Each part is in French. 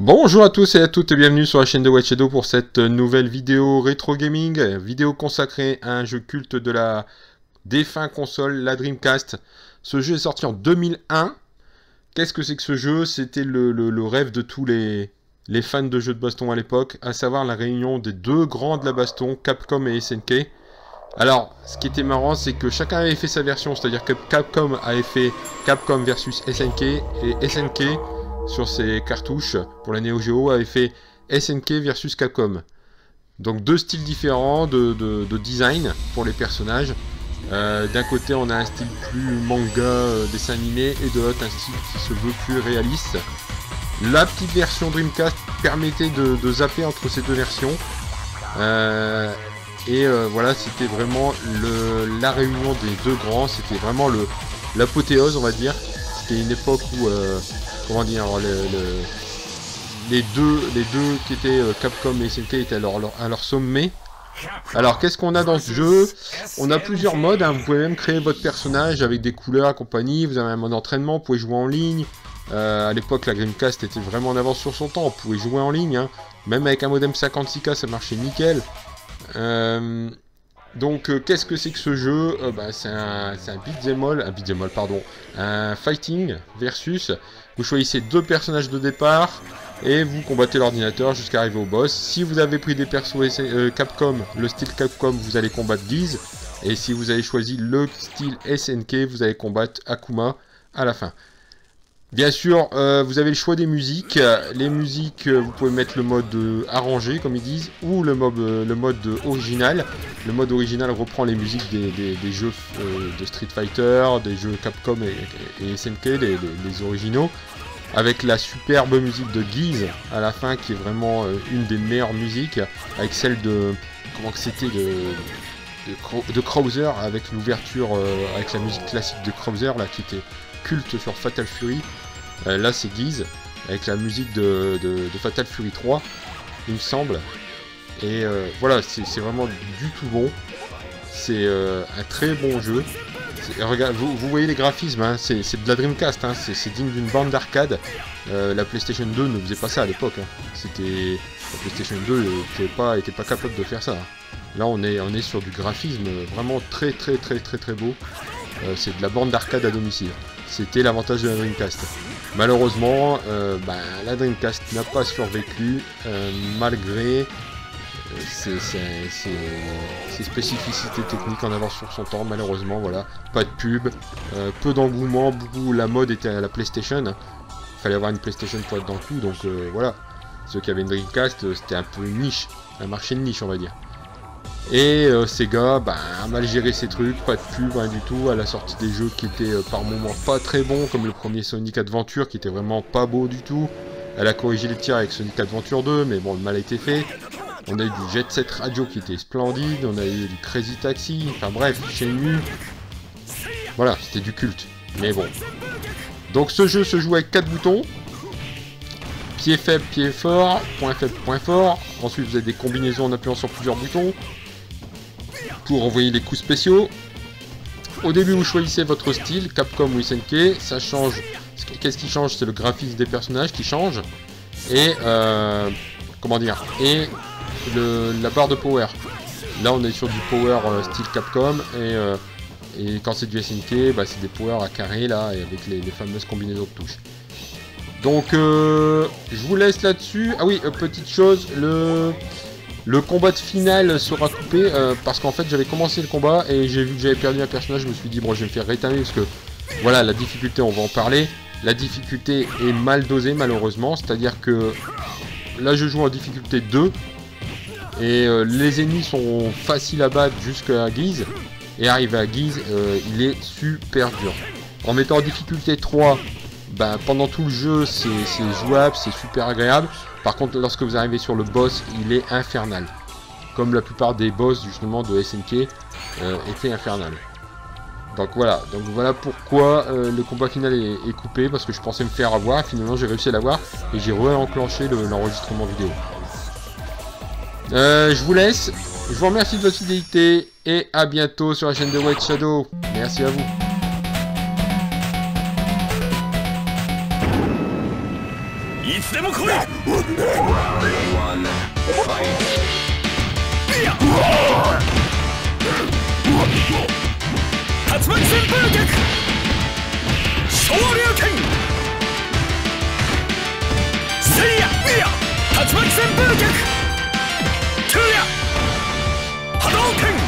Bonjour à tous et à toutes et bienvenue sur la chaîne de Shadow pour cette nouvelle vidéo rétro gaming, vidéo consacrée à un jeu culte de la défunt console, la Dreamcast. Ce jeu est sorti en 2001. Qu'est-ce que c'est que ce jeu? C'était le, rêve de tous les, les fans de jeux de baston à l'époque, à savoir la réunion des deux grands de la baston, Capcom et SNK. Alors, ce qui était marrant, c'est que chacun avait fait sa version, c'est-à-dire que Capcom avait fait Capcom versus SNK, et SNK sur ses cartouches pour la Neo Geo avait fait SNK versus Capcom. Donc deux styles différents de, design pour les personnages. Euh, d'un côté on a un style plus manga euh, dessin animé et de l'autre un style qui se veut plus réaliste. La petite version Dreamcast permettait de, zapper entre ces deux versions. Euh, et voilà, c'était vraiment la réunion des deux grands, c'était vraiment l'apothéose on va dire. C'était une époque où comment dire, les, deux, les deux qui étaient euh, Capcom et SNK étaient à leur, sommet. Alors qu'est-ce qu'on a dans ce jeu? On a plusieurs modes, hein. vous pouvez même créer votre personnage avec des couleurs compagnie, vous avez un mode entraînement, vous pouvez jouer en ligne. Euh, à l'époque la Dreamcast était vraiment en avance sur son temps, vous pouvez jouer en ligne, hein. même avec un modem 56K ça marchait nickel. Euh, donc, euh, qu'est-ce que c'est que ce jeu euh, bah, C'est un, un un beat'em pardon, un fighting versus. Vous choisissez deux personnages de départ et vous combattez l'ordinateur jusqu'à arriver au boss. Si vous avez pris des persos euh, Capcom, le style Capcom, vous allez combattre Guise. Et si vous avez choisi le style SNK, vous allez combattre Akuma à la fin. Bien sûr, euh, vous avez le choix des musiques. Les musiques, euh, vous pouvez mettre le mode euh, arrangé, comme ils disent, ou le mode, le mode original. Le mode original reprend les musiques des, jeux de Street Fighter, des jeux Capcom et, SNK, les, originaux, avec la superbe musique de Guise à la fin, qui est vraiment une des meilleures musiques, avec celle de... comment que c'était de de Krauser avec l'ouverture avec la musique classique de Krauser là qui était culte sur Fatal Fury. Euh, là, c'est Guise, avec la musique de, Fatal Fury 3, il me semble. Et euh, voilà, c'est vraiment du tout bon. C'est euh, un très bon jeu. Vous, voyez les graphismes, hein, c'est de la Dreamcast, hein, c'est digne d'une bande d'arcade. la PlayStation 2 ne faisait pas ça à l'époque. Hein. La PlayStation 2 n'était pas, capable de faire ça. Là, on est, on est sur du graphisme vraiment très très très très très beau. c'est de la bande d'arcade à domicile. C'était l'avantage de la Dreamcast. Malheureusement, euh, bah, la Dreamcast n'a pas survécu euh, malgré euh, ses, spécificités techniques en avance sur son temps. Malheureusement, voilà, pas de pub, peu d'engouement, beaucoup la mode était à la PlayStation. Il fallait avoir une PlayStation pour être dans le donc voilà. Ceux qui avaient une Dreamcast, c'était un peu une niche, un marché de niche, on va dire. Et euh, Sega bah, mal géré ses trucs, pas de pub, rien du tout, à la sortie des jeux qui étaient euh, par moments pas très bons, comme le premier Sonic Adventure qui était vraiment pas beau du tout. Elle a corrigé les tirs avec Sonic Adventure 2, mais bon, le mal a été fait. On a eu du Jet Set Radio qui était splendide, on a eu du Crazy Taxi, enfin bref, Shenmue. Voilà, c'était du culte, mais bon. Donc ce jeu se joue avec 4 boutons. Pied faible, pied fort, point faible, point fort. Ensuite vous avez des combinaisons en appuyant sur plusieurs boutons pour envoyer les coups spéciaux. Au début, vous choisissez votre style, Capcom ou SNK, ça change. Qu'est-ce qui change C'est le graphisme des personnages qui change. Et, euh, comment dire Et la barre de power. Là, on est sur du power euh, style Capcom, et, euh, et quand c'est du SNK, bah, c'est des power à carré, là, et avec les, les fameuses combinaisons de touches. Donc, je vous laisse là-dessus. Ah oui, petite chose, le... Le combat de finale sera coupé euh, parce qu'en fait j'avais commencé le combat et j'ai vu que j'avais perdu un personnage, je me suis dit bon je vais me faire rétamer parce que voilà la difficulté on va en parler. La difficulté est mal dosée malheureusement, c'est-à-dire que là je joue en difficulté 2 et euh, les ennemis sont faciles à battre jusqu'à Guise et arriver à Guise euh, il est super dur. En mettant en difficulté 3, ben, pendant tout le jeu c'est jouable, c'est super agréable. Par contre, lorsque vous arrivez sur le boss, il est infernal. Comme la plupart des boss justement de SNK euh, étaient infernal. Donc voilà, donc voilà pourquoi euh, le combat final est, coupé, parce que je pensais me faire avoir, finalement j'ai réussi à l'avoir, et j'ai re-enclenché l'enregistrement vidéo. Euh, je vous laisse, je vous remercie de votre fidélité, et à bientôt sur la chaîne de White Shadow. Merci à vous. つでも来い。竜巻旋風脚昇竜拳せいや竜巻旋風波動拳。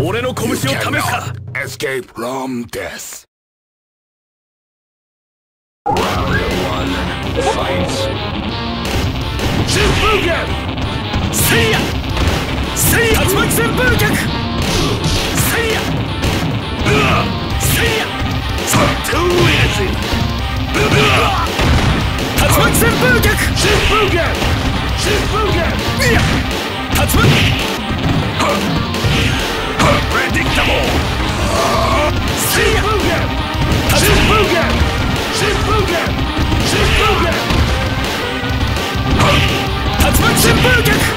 俺の拳を試すか Escape from death. Round one, fight. Shifugan! Seiya! Seiya! Tatsumaki Senpuken! Seiya! Seiya! Too easy! Tatsumaki Senpuken! Shifugan! Shifugan! Tatsumaki! Schwarzenberger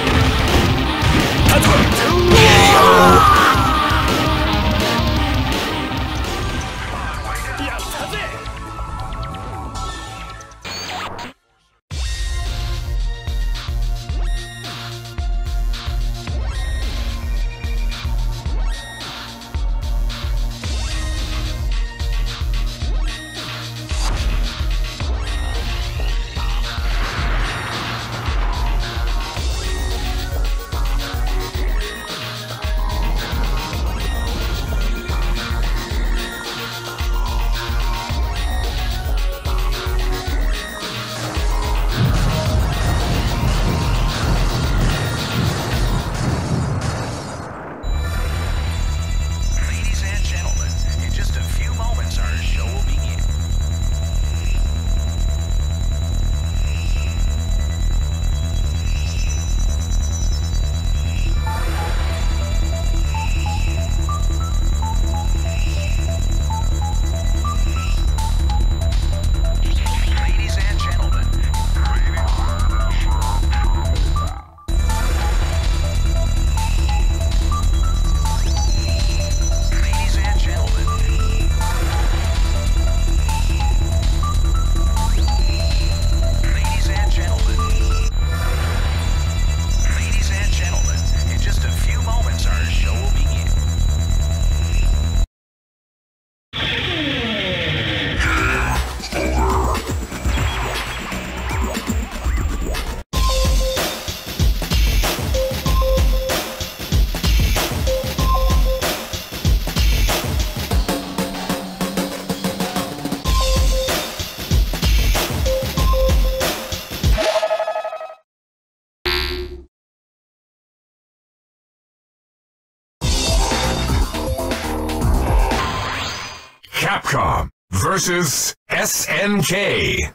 versus SNK.